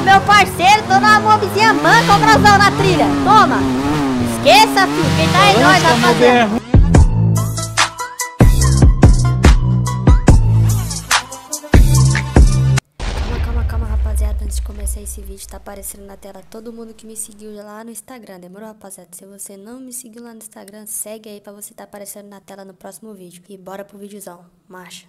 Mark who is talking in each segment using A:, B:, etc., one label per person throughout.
A: meu parceiro, tô numa mobzinha manca, o brasão na trilha. Toma. Esqueça, filho. Quem tá é nós, rapaziada. Calma, calma, calma, rapaziada. Antes de começar esse vídeo, tá aparecendo na tela todo mundo que me seguiu lá no Instagram. Demorou, rapaziada? Se você não me seguiu lá no Instagram, segue aí pra você tá aparecendo na tela no próximo vídeo. E bora pro videozão. Marcha.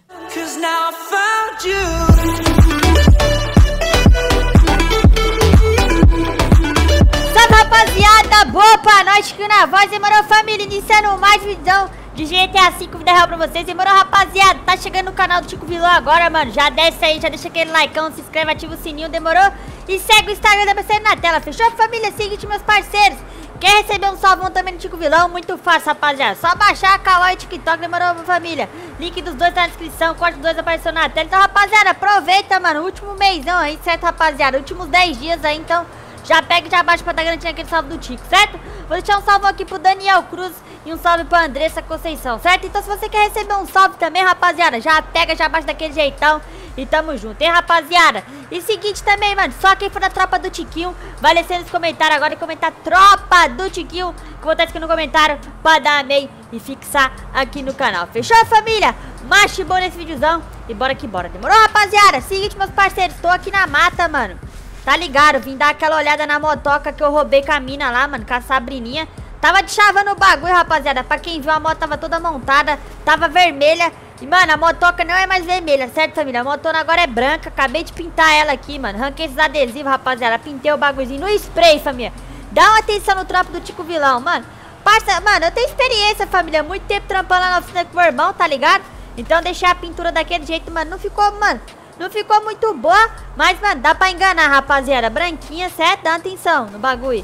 A: Boa pra nós que na voz demorou família, iniciando mais visão de GTA 5 vida real pra vocês, demorou rapaziada, tá chegando no canal do Tico Vilão agora mano, já desce aí, já deixa aquele likeão, se inscreve, ativa o sininho, demorou? E segue o Instagram da aparecendo na tela, fechou família? Seguinte meus parceiros, quer receber um salvão também no Tico Vilão? Muito fácil rapaziada, só baixar a Kawaii e TikTok, demorou família? Link dos dois tá na descrição, corte dos dois apareceu na tela, então rapaziada, aproveita mano, último mêsão aí, certo rapaziada, últimos 10 dias aí, então... Já pega e já baixa pra estar garantindo aquele salve do Tico, certo? Vou deixar um salve aqui pro Daniel Cruz e um salve pra Andressa Conceição, certo? Então se você quer receber um salve também, rapaziada, já pega, já baixa daquele jeitão e tamo junto, hein, rapaziada? E seguinte também, mano, só quem for da tropa do Tiquinho vai descer nos comentários agora e comentar tropa do Tiquinho, que vou estar aqui no comentário pra dar amei e fixar aqui no canal. Fechou, família? Macho bom nesse videozão e bora que bora. Demorou, rapaziada? Seguinte, meus parceiros, tô aqui na mata, mano. Tá ligado? Vim dar aquela olhada na motoca que eu roubei com a mina lá, mano, com a Sabrininha. Tava de chavando o bagulho, rapaziada. Pra quem viu, a moto tava toda montada, tava vermelha. E, mano, a motoca não é mais vermelha, certo, família? A motona agora é branca. Acabei de pintar ela aqui, mano. Ranquei esses adesivos, rapaziada. Pintei o bagulhozinho no spray, família. Dá uma atenção no trampo do Tico Vilão, mano. Parça, mano, eu tenho experiência, família. Muito tempo trampando lá na oficina com o irmão, tá ligado? Então deixei a pintura daquele jeito, mano. Não ficou, mano... Não ficou muito boa, mas, mano, dá pra enganar, rapaziada. Branquinha, certo? Dá atenção no bagulho.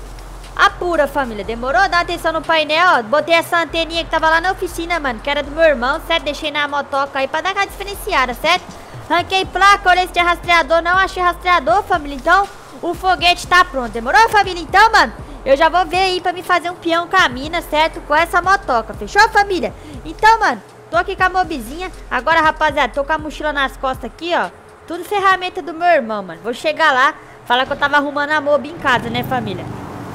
A: Apura, família. Demorou? Dá atenção no painel, ó. Botei essa anteninha que tava lá na oficina, mano, que era do meu irmão, certo? Deixei na motoca aí pra dar aquela diferenciada, certo? Ranquei placa, olhei se tinha rastreador. Não achei rastreador, família. Então, o foguete tá pronto. Demorou, família? Então, mano, eu já vou ver aí pra me fazer um peão com a mina, certo? Com essa motoca. Fechou, família? Então, mano, tô aqui com a mobizinha. Agora, rapaziada, tô com a mochila nas costas aqui, ó. Tudo ferramenta do meu irmão, mano. Vou chegar lá, falar que eu tava arrumando a mob em casa, né, família?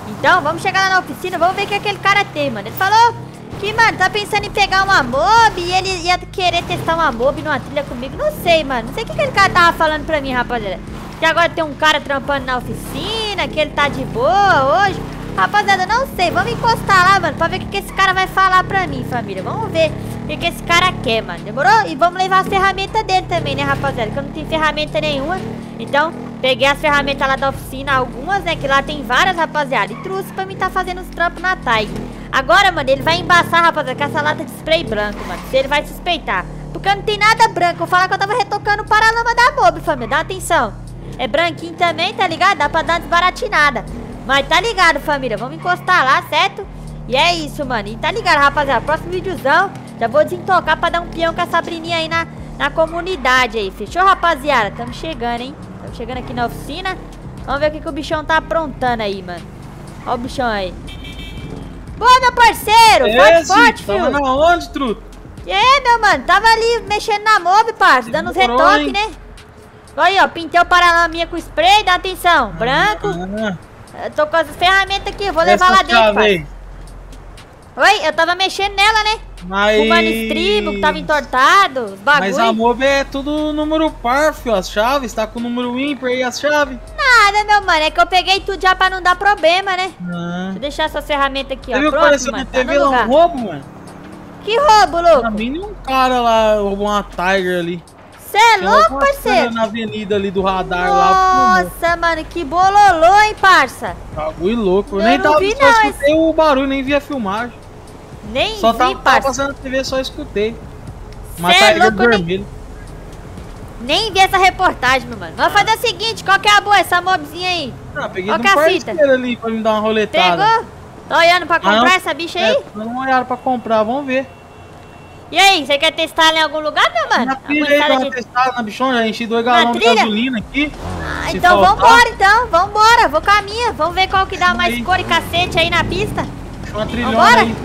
A: Então, vamos chegar lá na oficina, vamos ver o que aquele cara tem, mano. Ele falou que, mano, tá pensando em pegar uma mob e ele ia querer testar uma mob numa trilha comigo. Não sei, mano. Não sei o que aquele cara tava falando pra mim, rapaziada. Que agora tem um cara trampando na oficina, que ele tá de boa hoje. Rapaziada, não sei. Vamos encostar lá, mano, pra ver o que, esse cara vai falar pra mim, família. Vamos ver o que, esse cara quer, mano. Demorou? E vamos levar as ferramentas dele também, né, rapaziada? Que eu não tenho ferramenta nenhuma. Então, peguei as ferramentas lá da oficina, algumas, né? Que lá tem várias, rapaziada. E trouxe pra mim tá fazendo os trampos na TAG. Agora, mano, ele vai embaçar, rapaziada, com essa lata de spray branco, mano. Se ele vai suspeitar. Porque não tem nada branco. Eu falar que eu tava retocando o paralama da mob, família. Dá atenção. É branquinho também, tá ligado? Dá pra dar uma desbaratinada. Mas tá ligado, família. Vamos encostar lá, certo? E é isso, mano. E tá ligado, rapaziada. Próximo videozão. Já vou desentocar pra dar um peão com a Sabrininha aí na, na comunidade aí. Fechou, rapaziada? Tamo chegando, hein? Tamo chegando aqui na oficina. Vamos ver o que, que o bichão tá aprontando aí, mano. Ó o bichão aí. Boa, meu parceiro! Forte, forte,
B: tava
A: filho!
B: na onde, truto?
A: E aí, meu mano? Tava ali mexendo na mob, parça. Dando uns retoques, né? Aí, ó. Pintei o paralaminha com spray. Dá atenção. Branco.
B: Ah,
A: Eu tô com as ferramentas aqui. Vou levar
B: essa
A: lá dentro,
B: aí.
A: Oi, eu tava mexendo nela, né?
B: Mas...
A: Fumando estribo, que tava entortado, os
B: Mas a
A: bagulho.
B: mob é tudo número par, fio. As chaves, tá com o número ímpar aí as chaves.
A: Nada, meu mano. É que eu peguei tudo já pra não dar problema, né?
B: Ah.
A: Deixa eu deixar essas ferramentas aqui,
B: Você
A: ó.
B: viu que
A: Pronto,
B: apareceu
A: mano. Tá
B: TV
A: no
B: lá um roubo, mano?
A: Que roubo,
B: Pra
A: louco?
B: mim, um cara lá roubou uma Tiger ali.
A: Cê é louco, parceiro?
B: Na avenida ali do radar lá.
A: Nossa, mano, que bololô, hein, parça?
B: Bagulho louco. Eu nem
A: não
B: tava,
A: vi,
B: só
A: não,
B: escutei o barulho, nem vi a filmagem.
A: Nem
B: Só
A: vi,
B: tava,
A: parça.
B: passando na TV, só escutei.
A: Cê é
B: Tiger
A: louco, nem-
B: vermelha.
A: Nem vi essa reportagem, meu mano. Vamos fazer o seguinte, qual que é a boa, essa mobzinha aí?
B: Ah, peguei
A: Qual é a
B: parceiro ali pra me dar uma roletada.
A: Pegou? Tá olhando pra comprar
B: Ah, não.
A: essa bicha aí?
B: É, olhada pra comprar, vamos ver.
A: E aí, você quer testar ela em algum lugar, meu mano?
B: Na trilha aí,
A: de-
B: testada na bichona, já enchi dois galões de gasolina aqui.
A: Ah, então
B: faltar.
A: vambora, então. Vambora, vou com a minha. Vamos ver qual que dá mais
B: aí.
A: cor e cacete aí na pista.
B: Deixa uma trilhona
A: Vambora?
B: aí.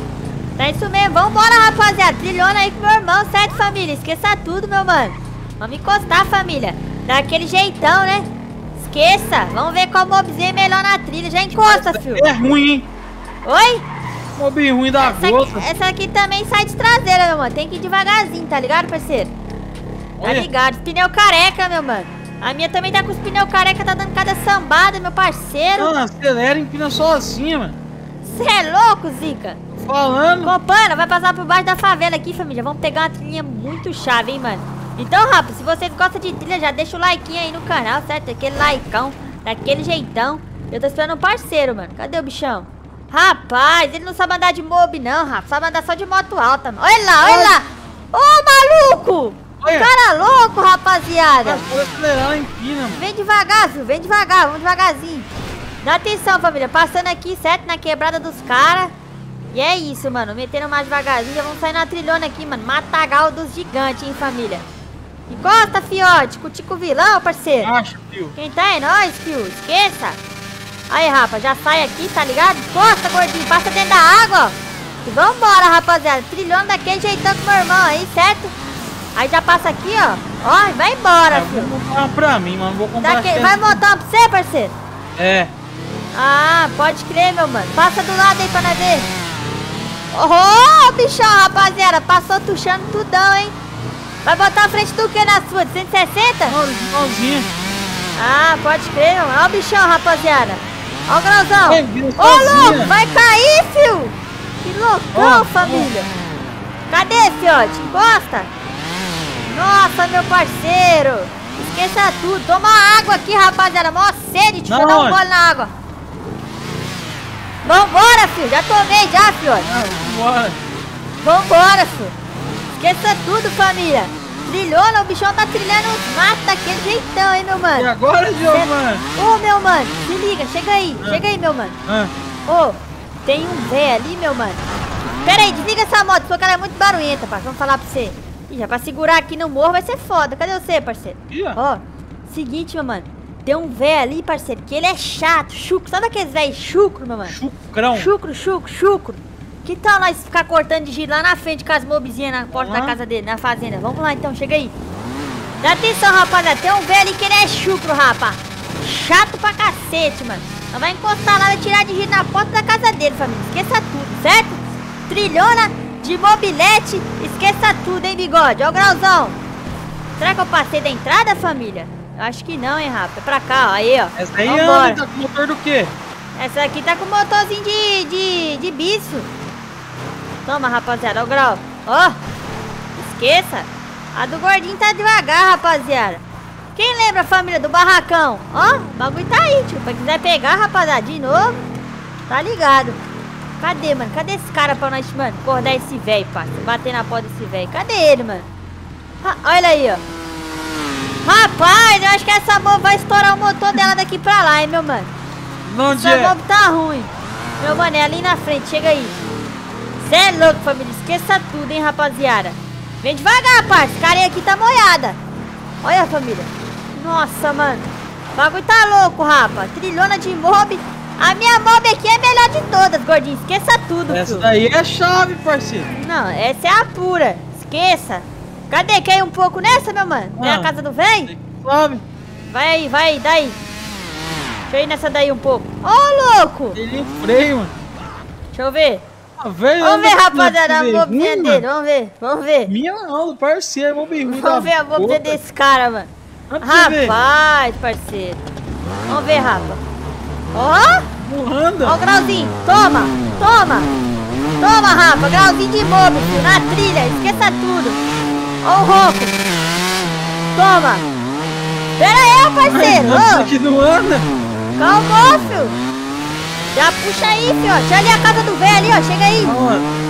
A: Tá isso mesmo. Vambora, rapaziada. Trilhona aí com meu irmão, certo, família? Esqueça tudo, meu mano. Vamos encostar, família. Daquele jeitão, né? esqueça. Vamos ver qual mobzinho é melhor na trilha. Já encosta, filho.
B: É ruim, hein?
A: Oi?
B: Mob ruim da
A: Essa
B: gota.
A: aqui, essa aqui também sai de traseira, meu mano. Tem que ir devagarzinho, tá ligado, parceiro? Tá
B: Olha.
A: ligado? Os pneu careca, meu mano. A minha também tá com os pneus careca, tá dando cada sambada, meu parceiro.
B: Mano, acelera e empina sozinha, mano.
A: Você é louco, Zica?
B: Tô falando.
A: Compana, vai passar por baixo da favela aqui, família. Vamos pegar uma trilhinha muito chave, hein, mano. Então, rapaz, se vocês gostam de trilha, já deixa o like aí no canal, certo? Aquele likeão, daquele jeitão. Eu tô esperando um parceiro, mano. Cadê o bichão? Rapaz, ele não sabe andar de mob, não, rapaz. Sabe andar só de moto alta, mano. Olha lá, olha lá. Ô, maluco!
B: Olha.
A: Cara louco, rapaziada.
B: Acelerar, empina, mano.
A: Vem devagar, filho. Vem devagar, vamos devagarzinho. Dá atenção, família. Passando aqui, certo? Na quebrada dos caras. E é isso, mano. Metendo mais devagarzinho. Já vamos sair na trilhona aqui, mano. Matagal dos gigantes, hein, família. Encosta, fiote. Cutica o vilão, parceiro.
B: Acha, tio.
A: Quem tá é nós, fio. Esqueça. Aí, rapaz. Já sai aqui, tá ligado? Encosta, gordinho. Passa dentro da água, ó. E vambora, rapaziada. Trilhona daquele jeitão com meu irmão aí, certo? Aí já passa aqui, ó. Ó, e vai embora,
B: Ah,
A: filho.
B: vou comprar uma pra mim, mano. Vou comprar
A: Daqui...
B: aquela-
A: Vai montar uma pra você, parceiro?
B: É.
A: Ah, pode crer, meu mano. Passa do lado aí pra nós ver. Ô, bichão, rapaziada. Passou tuchando tudão, hein? Vai botar a frente do que na sua? De 160?
B: Uma originalzinha.
A: Ah, pode crer, meu. Olha o bichão, rapaziada. Olha o grauzão.
B: Ei, vira
A: Ô, louco, vai cair, fio. Que loucão,
B: Ó,
A: família. Cadê, fiote? Encosta. Nossa, meu parceiro. Esqueça tudo. Toma água aqui, rapaziada. Mó sede. Deixa eu dar um gole na água. Vambora, filho. Já tomei já, fiote.
B: Ah, bora.
A: Vambora, filho. Esqueça tudo, família. Trilhona, o bichão tá trilhando os matos daquele jeitão, hein, meu
B: E
A: mano.
B: agora, Diogo, mano?
A: Ô, meu mano, se liga, chega aí,
B: Ah.
A: chega aí, meu mano.
B: Ah,
A: Ô, tem um véio ali, meu mano. Pera aí, desliga essa moto, porque ela é muito barulhenta, parceiro. Vamos falar pra você. Ih, já pra segurar aqui no morro vai ser foda. Cadê você, parceiro?
B: Ó.
A: Ó, seguinte, meu mano. Tem um véio ali, parceiro, que ele é chato, chucro. Sabe aqueles velhos chucro, meu mano?
B: chucrão.
A: Chucro, chucro, chucro. Que tal nós ficar cortando de giro lá na frente com as mobzinhas na porta da
B: Aham.
A: casa dele, na fazenda? Vamos lá então, chega aí. Dá atenção, rapaziada. Tem um velho que ele é chucro, rapa. Chato pra cacete, mano. Nós vai encostar lá, vai tirar de giro na porta da casa dele, família. Esqueça tudo, certo? Trilhona de mobilete. Esqueça tudo, hein, bigode? Ó o grauzão. Será que eu passei da entrada, família? Eu acho que não, hein, rapa. É pra cá, ó. Aí, ó.
B: Essa aí
A: Vambora.
B: anda, tá com motor do quê?
A: Essa aqui tá com motorzinho de, de, de bicho. Toma, rapaziada, ó o grau. Ó, esqueça. A do gordinho tá devagar, rapaziada. Quem lembra a família do barracão? Ó, o bagulho tá aí, tio. Pra quiser pegar, rapaziada, de novo, tá ligado. Cadê, mano? Cadê esse cara pra nós, mano, acordar esse velho, parceiro? Bater na porta desse velho. Cadê ele, mano? Ah, olha aí, ó. Rapaz, eu acho que essa moto vai estourar o motor dela daqui pra lá, hein, meu mano?
B: Onde
A: Essa mob tá ruim. Meu mano, é ali na frente, chega aí. Cê é louco, família. Esqueça tudo, hein, rapaziada. Vem devagar, parça. Esse carinha aqui tá molhada. Olha, família. Nossa, mano. O bagulho tá louco, rapa. Trilhona de mob. A minha mob aqui é a melhor de todas, gordinho. Esqueça tudo,
B: Essa
A: filho.
B: daí é chave, parceiro.
A: Não, essa é a pura. Esqueça. Cadê? Quer ir um pouco nessa, meu mano? Tem a
B: Ah.
A: casa do véi?
B: Sabe?
A: Vai aí, vai aí, daí. Deixa eu ir nessa daí um pouco. Ô, louco.
B: Ele freio, mano.
A: Deixa eu ver.
B: Ah, velho,
A: Vamos ver,
B: com
A: rapaziada, a bobinha dele. Vamos ver, vamos ver.
B: Minha não, do parceiro, mob ruim
A: Vamos ver a bobinha desse cara, mano.
B: Ver.
A: Rapaz, parceiro. Vamos ver, rapa. Ó,
B: Burranda.
A: ó o grauzinho. Toma, toma. Toma, rapa. Grauzinho de bobo, filho. Na trilha. Esqueça tudo. Ó o ronco. Toma. Pera aí, parceiro.
B: Mas isso
A: Ô,
B: aqui não anda.
A: calma, filho. Já puxa aí, filho. ó. Deixa ali a casa do velho ali, ó. Chega aí.
B: Aonde?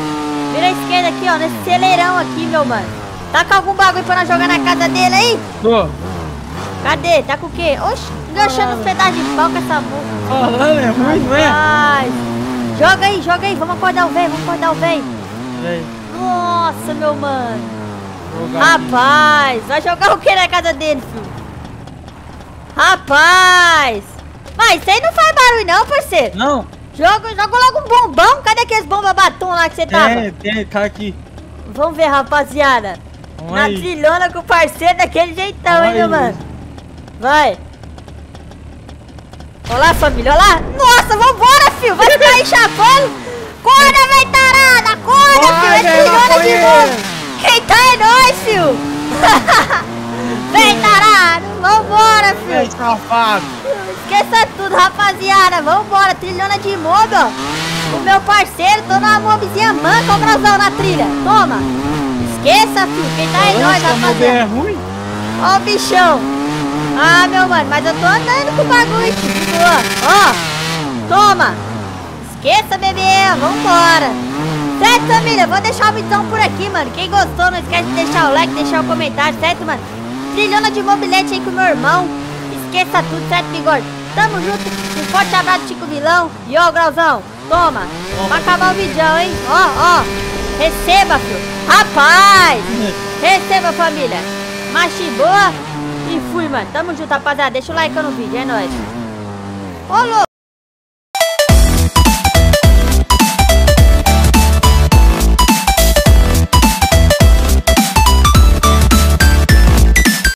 A: Vira a esquerda aqui, ó, nesse celeirão aqui, meu mano. Tá com algum bagulho pra nós jogar na casa dele aí?
B: Tô.
A: Cadê? Tá com o quê? Oxi, enganchando os pedaços de pau com essa boca.
B: Falando, é ruim, não é?
A: Rapaz. Joga aí, joga aí. Vamos acordar o velho, vamos acordar o velho. Nossa, meu mano.
B: jogar.
A: Rapaz, vai jogar o que na casa dele, filho? Rapaz. Mas isso aí não faz barulho não, parceiro.
B: Não,
A: Joga, joga logo um bombão. Cadê aqueles bomba batom lá que você tava?
B: tem, tem, tá aqui.
A: Vamos ver, rapaziada.
B: Vamos
A: Na
B: aí.
A: trilhona com o parceiro daquele jeitão,
B: Vamos
A: hein, meu mano? Vai. Olha lá, família, olha lá. Nossa, vambora, filho. Vai ficar aí chapando. Acorda, vem tarada. Acorda,
B: Vai,
A: filho. É
B: vem,
A: trilhona de novo. Quem tá é nós, filho. vem tarado. Vambora, filho.
B: Ei, safado.
A: Rapaziada. Vambora, trilhona de mob, ó. O meu parceiro, tô numa mobzinha manca, ó, Brauzão, na trilha. Toma. Esqueça, filho. Quem tá é nós,
B: bem é
A: rapaziada.
B: ruim.
A: Ó o bichão. Ah, meu mano, mas eu tô andando com o bagulho, de boa. Ó, toma. Esqueça, bebê. Vambora. Certo, família? Vou deixar o vídeo por aqui, mano. Quem gostou, não esquece de deixar o like, deixar o comentário, certo, mano? Trilhona de mobilete aí com o meu irmão. Esqueça tudo, certo, bigode? Tamo junto. Um forte abraço, Chico Vilão. E ó, Grauzão, toma. Pra acabar o vídeo, hein? Ó, ó. Receba, filho. Rapaz. Receba, família. Machi boa. E fui, mano. Tamo junto, rapaziada. Deixa o like no vídeo, é nóis. Ô.